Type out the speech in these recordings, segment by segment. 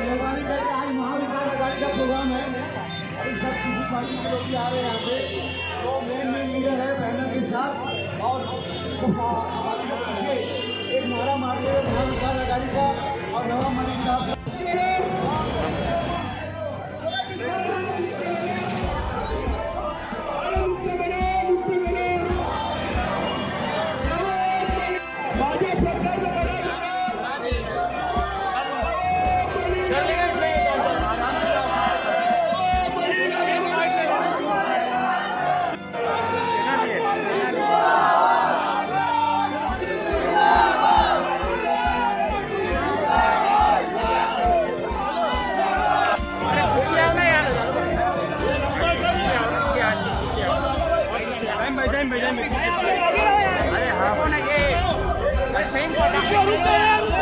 मेहरबानी करके आज महाविकास अघाड़ी का प्रोग्राम है। अभी सब किसी पार्टी के लोग भी आ रहे हैं यहाँ पे। तो मेन मेन लीडर है बैनर के साथ। और लोग पीछे एक नारा मारते रहे हैं महाविकास अघाड़ी का और नवा मनी साहब। रुको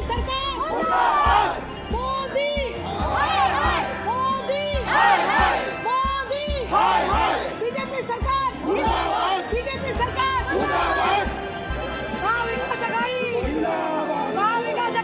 बीजेपी सरकार मोदी मोदी मोदी बीजेपी सरकार। बीजेपी सरकार Mahavikas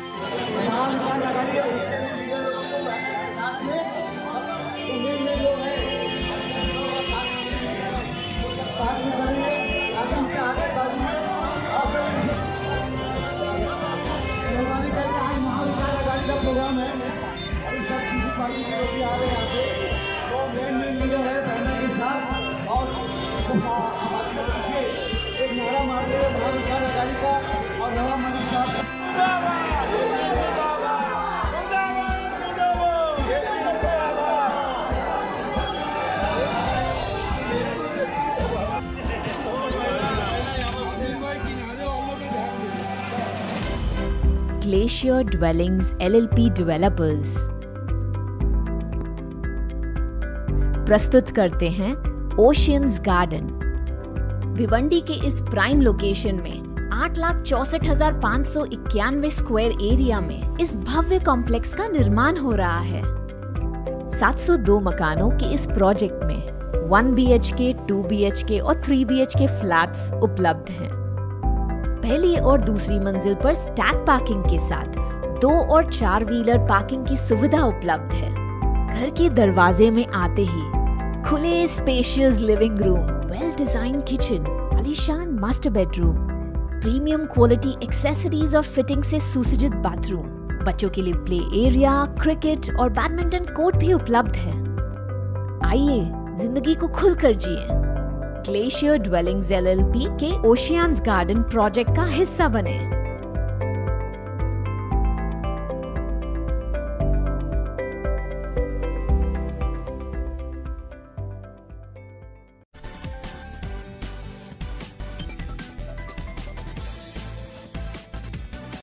Glacier Dwellings LLP Developers प्रस्तुत करते हैं ओशियंस गार्डन भिवंडी के इस प्राइम लोकेशन में आठ लाख चौसठ हज़ार पाँच सौ इक्यानवे स्क्वायर एरिया में इस भव्य कॉम्प्लेक्स का निर्माण हो रहा है। 702 मकानों के इस प्रोजेक्ट में 1 बी एच के और three B H K flats उपलब्ध हैं। पहली और दूसरी मंजिल पर स्टैक पार्किंग के साथ दो और चार व्हीलर पार्किंग की सुविधा उपलब्ध है। घर के दरवाजे में आते ही खुले spacious living room well design kitchen आलीशान master bedroom premium quality accessories और फिटिंग से सुसज्जित बाथरूम बच्चों के लिए प्ले एरिया क्रिकेट और बैडमिंटन कोर्ट भी उपलब्ध है। आइए, ज़िंदगी को खुल कर जिए ग्लेशियर ड्वेलिंग्स एलएलपी के ओशियंस गार्डन प्रोजेक्ट का हिस्सा बने।